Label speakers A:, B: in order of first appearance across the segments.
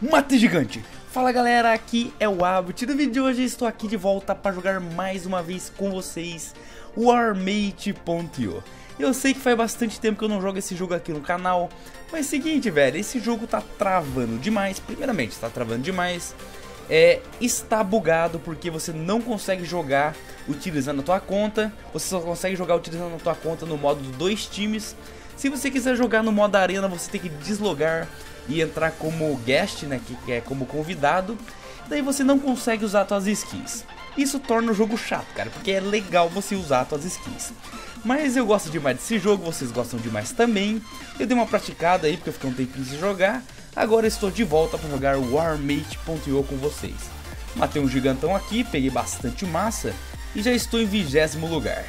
A: Mate Gigante! Fala galera, aqui é o Abut no vídeo de hoje estou aqui de volta para jogar mais uma vez com vocês Warmate.io Eu sei que faz bastante tempo que eu não jogo esse jogo aqui no canal, mas é seguinte velho, esse jogo tá travando demais, primeiramente está travando demais. É, está bugado porque você não consegue jogar utilizando a tua conta, você só consegue jogar utilizando a tua conta no modo dois times. Se você quiser jogar no modo arena, você tem que deslogar e entrar como guest, né, que é como convidado. Daí você não consegue usar suas skins. Isso torna o jogo chato, cara, porque é legal você usar suas skins. Mas eu gosto demais desse jogo, vocês gostam demais também. Eu dei uma praticada aí porque eu fiquei um tempinho sem jogar. Agora estou de volta para jogar Warmate.io com vocês. Matei um gigantão aqui, peguei bastante massa e já estou em vigésimo lugar.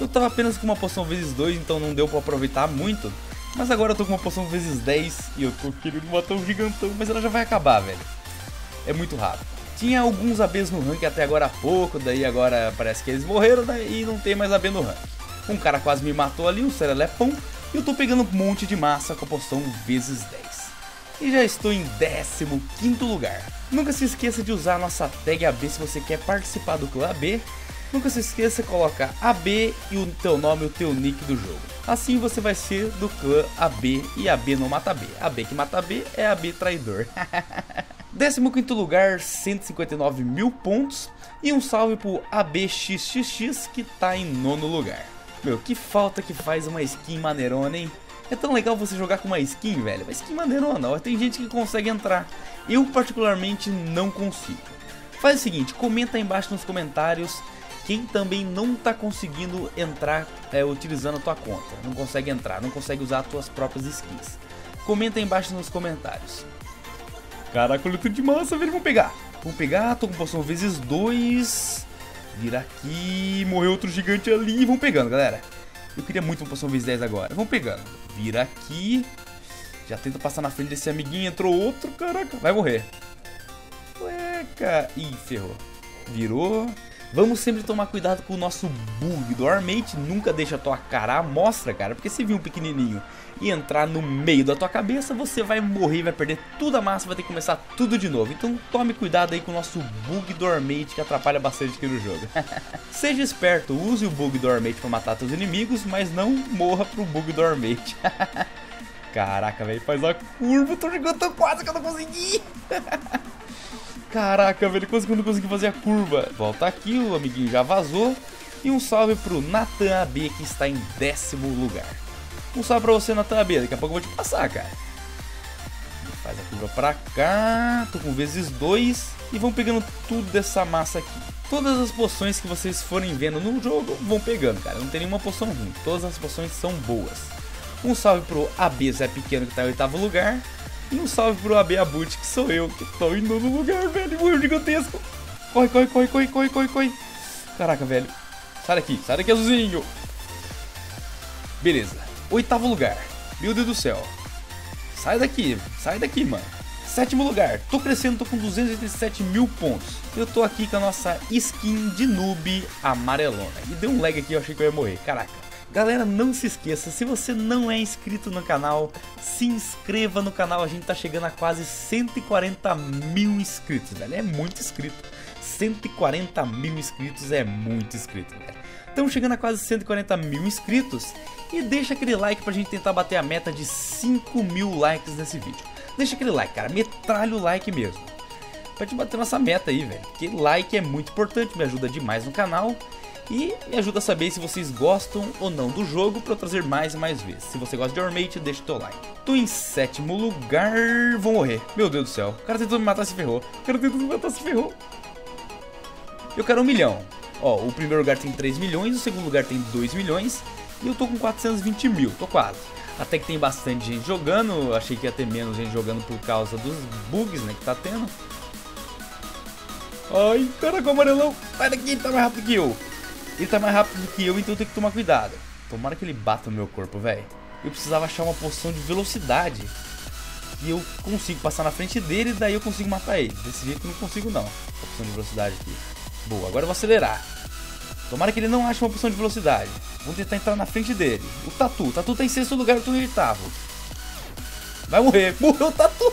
A: Eu tava apenas com uma poção vezes 2, então não deu para aproveitar muito. Mas agora eu tô com uma poção vezes 10 e eu tô querendo matar um gigantão, mas ela já vai acabar, velho. É muito rápido. Tinha alguns ABs no rank até agora há pouco, daí agora parece que eles morreram né, e não tem mais AB no rank. Um cara quase me matou ali, um Serelepão, e eu tô pegando um monte de massa com a poção vezes 10 e já estou em 15 lugar. Nunca se esqueça de usar a nossa tag AB se você quer participar do Clã AB. Nunca se esqueça de colocar AB e o teu nome e o teu nick do jogo. Assim você vai ser do clã AB e AB não mata B. AB que mata B é AB traidor. 15 lugar, 159 mil pontos. E um salve pro ABXXX que tá em nono lugar. Meu, que falta que faz uma skin maneirona, hein? É tão legal você jogar com uma skin, velho. Uma skin maneirona, ó. Tem gente que consegue entrar. Eu, particularmente, não consigo. Faz o seguinte, comenta aí embaixo nos comentários quem também não tá conseguindo entrar é, utilizando a tua conta. Não consegue entrar, não consegue usar as tuas próprias skins. Comenta aí embaixo nos comentários. Caraca, olha de massa, velho. Vamos pegar. Vamos pegar, tô com poção vezes dois. Vira aqui, morreu outro gigante ali. Vamos pegando, galera. Eu queria muito uma poção vezes 10 agora. Vamos pegando. Vira aqui. Já tenta passar na frente desse amiguinho. Entrou outro. Caraca. Vai morrer. Ué, cara. Ih, ferrou. Virou. Vamos sempre tomar cuidado com o nosso bug do Armate. Nunca deixa a tua cara à mostra, cara. Porque se vir um pequenininho e entrar no meio da tua cabeça, você vai morrer, vai perder toda a massa, vai ter que começar tudo de novo. Então tome cuidado aí com o nosso bug do Armate que atrapalha bastante aqui no jogo. Seja esperto, use o bug do Armate para matar seus inimigos, mas não morra pro bug do Armate. Caraca, velho, faz a curva, tô jogando tão quase que eu não consegui. Caraca, velho, quase que eu não consegui fazer a curva. Volta aqui, o amiguinho já vazou. E um salve pro Nathan AB que está em décimo lugar. Um salve pra você, Nathan AB, daqui a pouco eu vou te passar, cara. Faz a curva pra cá, tô com vezes dois e vão pegando tudo dessa massa aqui. Todas as poções que vocês forem vendo no jogo vão pegando, cara. Não tem nenhuma poção ruim, todas as poções são boas. Um salve pro AB Zé Pequeno que tá em oitavo lugar. E um salve pro AB Abut, que sou eu, que tô em nono lugar, velho. Morreu gigantesco. Corre, corre, corre, corre, corre, corre, corre. Caraca, velho. Sai daqui, sai daqui, azulzinho. Beleza. Oitavo lugar. Meu Deus do céu. Sai daqui, sai daqui, mano. Sétimo lugar. Tô crescendo, tô com 287 mil pontos. Eu tô aqui com a nossa skin de noob amarelona. E deu um lag aqui, eu achei que eu ia morrer. Caraca. Galera, não se esqueça, se você não é inscrito no canal, se inscreva no canal. A gente tá chegando a quase 140 mil inscritos, velho. É muito inscrito. 140 mil inscritos é muito inscrito, velho. Estamos chegando a quase 140 mil inscritos. E deixa aquele like pra gente tentar bater a meta de 5 mil likes nesse vídeo. Deixa aquele like, cara. Metralha o like mesmo. Pra te bater nossa meta aí, velho. Porque like é muito importante, me ajuda demais no canal e me ajuda a saber se vocês gostam ou não do jogo para eu trazer mais e mais vezes. Se você gosta de Ormate, deixa o teu like. Tô em sétimo lugar, vou morrer. Meu Deus do céu, o cara tentou me matar, se ferrou. O cara tentou me matar, se ferrou. Eu quero um milhão. Ó, o primeiro lugar tem 3 milhões, o segundo lugar tem 2 milhões e eu tô com 420 mil, tô quase. Até que tem bastante gente jogando, achei que ia ter menos gente jogando por causa dos bugs, né, que tá tendo. Ai, caraca, o amarelão, sai daqui, tá mais rápido que eu. Ele tá mais rápido que eu, então eu tenho que tomar cuidado. Tomara que ele bata no meu corpo, velho. Eu precisava achar uma poção de velocidade. E eu consigo passar na frente dele e daí eu consigo matar ele. Desse jeito eu não consigo não. A poção de velocidade aqui. Boa, agora eu vou acelerar. Tomara que ele não ache uma poção de velocidade. Vamos tentar entrar na frente dele. O Tatu. O Tatu tá em sexto lugar, eu tô em. Vai morrer. Morreu o Tatu.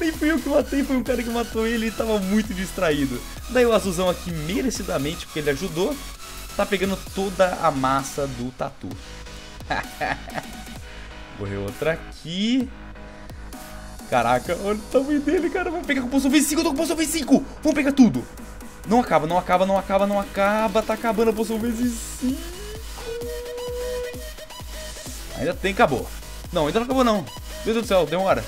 A: Nem fui eu que matei, foi um cara que matou ele e tava muito distraído. Daí o azulzão aqui, merecidamente, porque ele ajudou, tá pegando toda a massa do tatu. Morreu outra aqui. Caraca, olha o tamanho dele, cara. Vamos pegar com poção V5, eu tô com poção V5. Vamos pegar tudo. Não acaba, não acaba, não acaba, não acaba. Tá acabando a poção V5. Ainda tem, acabou. Não, ainda não acabou não. Meu Deus do céu, demora.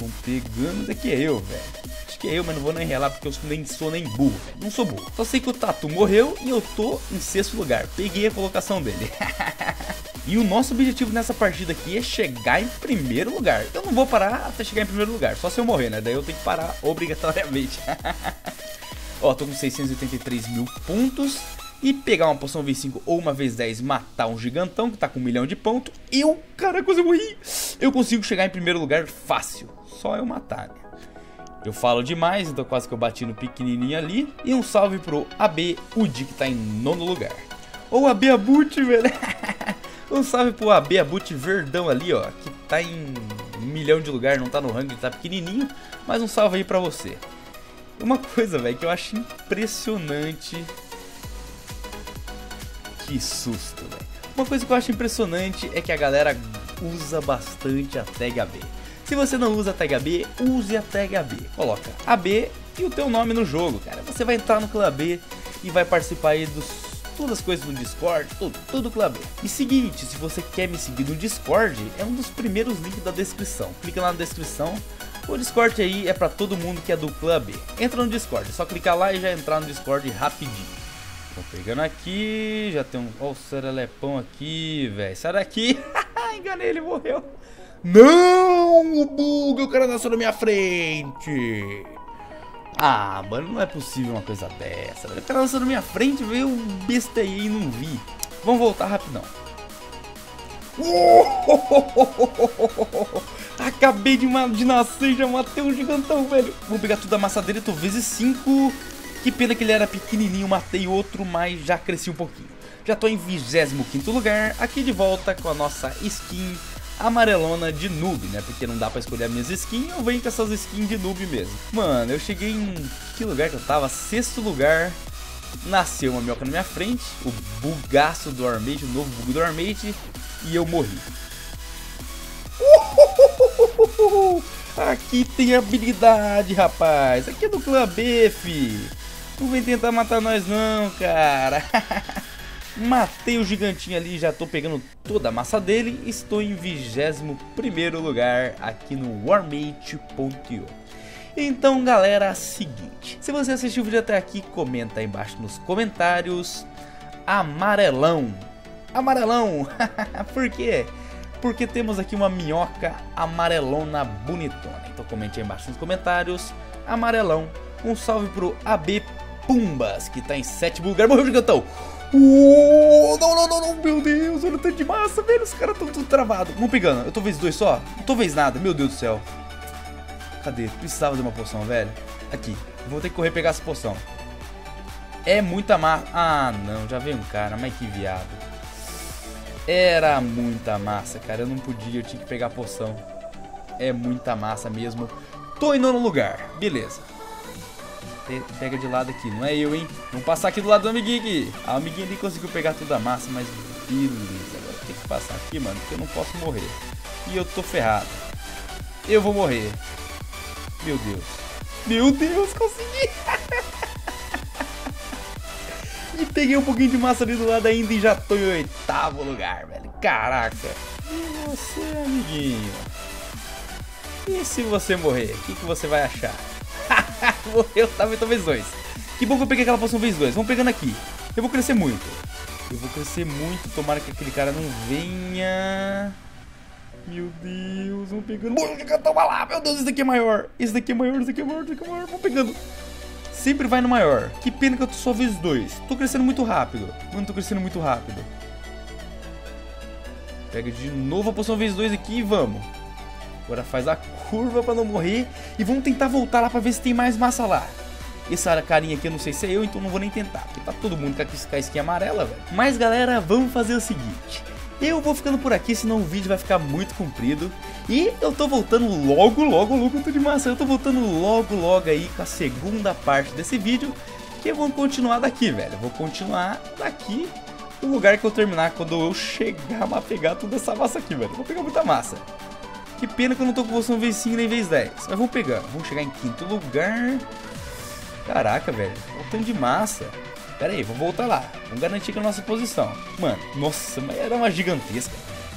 A: Vão pegando. Daqui é eu, velho. Acho que é eu, mas não vou nem relar porque eu nem sou nem burro, velho. Não sou burro. Só sei que o Tatu morreu e eu tô em sexto lugar. Peguei a colocação dele. e o nosso objetivo nessa partida aqui é chegar em primeiro lugar. Eu não vou parar até chegar em primeiro lugar. Só se eu morrer, né? Daí eu tenho que parar obrigatoriamente. Ó, tô com 683 mil pontos e pegar uma poção V5 ou uma V10 matar um gigantão que tá com um milhão de pontos, eu, cara, quase morri. Eu consigo chegar em primeiro lugar fácil, só eu matar, né? Eu falo demais, então quase que eu bati no pequenininho ali. E um salve pro AB Udi, que tá em nono lugar. Ou AB Abut, velho. um salve pro AB Abut Verdão ali, ó, que tá em um milhão de lugar, não tá no ranking, tá pequenininho. Mas um salve aí pra você. Uma coisa, velho, que eu acho impressionante que susto, velho. Uma coisa que eu acho impressionante é que a galera usa bastante a tag AB. Se você não usa a tag AB, use a tag AB. Coloca AB e o teu nome no jogo, cara. Você vai entrar no Clã AB e vai participar aí dos todas as coisas no Discord, tudo, tudo Clã AB. E seguinte, se você quer me seguir no Discord, é um dos primeiros links da descrição. Clica lá na descrição. O Discord aí é para todo mundo que é do Clã B. Entra no Discord, é só clicar lá e já entrar no Discord rapidinho. Tô pegando aqui, já tem um... Ó o serelepão aqui, velho. Sai daqui. Enganei, ele morreu. Não, o bug, o cara nasceu na minha frente. Ah, mano, não é possível uma coisa dessa. O cara nasceu na minha frente, veio um besta aí e não vi. Vamos voltar rapidão. Acabei de, de nascer já matei um gigantão, velho. Vou pegar tudo a massa dele, tô vezes 5. Que pena que ele era pequenininho, matei outro, mas já cresci um pouquinho. Já tô em 25 lugar, aqui de volta com a nossa skin amarelona de noob, né? Porque não dá pra escolher as minhas skins, eu venho com essas skins de noob mesmo. Mano, eu cheguei em... que lugar que eu tava? Sexto lugar. Nasceu uma minhoca na minha frente, o bugaço do Armate, o novo bug do Armate, e eu morri. Aqui tem habilidade, rapaz. Aqui é do clã B, fi. Não vem tentar matar nós não, cara. Matei o gigantinho ali, já tô pegando toda a massa dele. Estou em 21 lugar aqui no Warmate.io. Então, galera, é seguinte. Se você assistiu o vídeo até aqui, comenta aí embaixo nos comentários. Amarelão. Amarelão. Por quê? Porque temos aqui uma minhoca amarelona bonitona. Então comente aí embaixo nos comentários. Amarelão. Um salve pro AB Pumbas, que tá em sétimo lugar. Morreu o gigantão. Uh, não, não, não, não, meu Deus, olha o tanto de massa, velho. Os caras estão tudo travados. Vamos pegando. Eu tô vez dois só? Não tô vez nada, meu Deus do céu. Cadê? Precisava de uma poção, velho. Aqui. Vou ter que correr pegar essa poção. É muita massa. Ah, não. Já veio um cara, mas que viado. Era muita massa, cara. Eu não podia, eu tinha que pegar a poção. É muita massa mesmo. Tô em nono lugar. Beleza pega de lado aqui. Não é eu, hein? Vamos passar aqui do lado do amiguinho aqui. A amiguinha ali conseguiu pegar toda a massa, mas beleza. Agora tem que passar aqui, mano, porque eu não posso morrer. E eu tô ferrado. Eu vou morrer. Meu Deus. Meu Deus, consegui! e peguei um pouquinho de massa ali do lado ainda e já tô em oitavo lugar, velho. Caraca. E você, amiguinho? E se você morrer, o que, que você vai achar? Morreu, tá então vez dois. Que bom que eu peguei aquela poção vez dois. Vamos pegando aqui. Eu vou crescer muito. Eu vou crescer muito. Tomara que aquele cara não venha. Meu Deus, vamos pegando. Toma lá. Meu Deus, esse daqui é maior. Esse daqui é maior, esse daqui é maior, esse daqui é maior. Vamos pegando. Sempre vai no maior. Que pena que eu tô só vezes dois. Tô crescendo muito rápido. Mano, tô crescendo muito rápido. Pega de novo a poção vezes dois aqui e vamos. Agora faz a curva pra não morrer. E vamos tentar voltar lá pra ver se tem mais massa lá. Essa carinha aqui eu não sei se é eu, então não vou nem tentar. Porque tá todo mundo com a skin amarela, velho. Mas galera, vamos fazer o seguinte. Eu vou ficando por aqui, senão o vídeo vai ficar muito comprido. E eu tô voltando logo, logo, logo, tô de massa. Eu tô voltando logo, logo aí com a segunda parte desse vídeo. Que eu vou continuar daqui, velho. Eu vou continuar daqui o lugar que eu terminar quando eu chegar a pegar toda essa massa aqui, velho. Vou pegar muita massa. Que pena que eu não tô com posição vez 5 nem vez 10. Mas vamos pegar. Vamos chegar em quinto lugar. Caraca, velho. Voltando de massa. Pera aí, vou voltar lá. Vamos garantir que é a nossa posição. Mano, nossa, mas era uma gigantesca.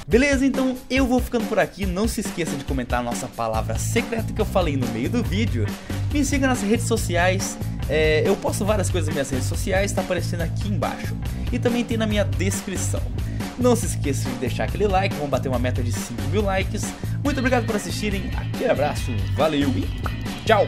A: Beleza, então eu vou ficando por aqui. Não se esqueça de comentar a nossa palavra secreta que eu falei no meio do vídeo. Me siga nas redes sociais. É, eu posto várias coisas nas minhas redes sociais, está aparecendo aqui embaixo. E também tem na minha descrição. Não se esqueça de deixar aquele like, vamos bater uma meta de 5 mil likes. Muito obrigado por assistirem, aquele abraço, valeu e tchau!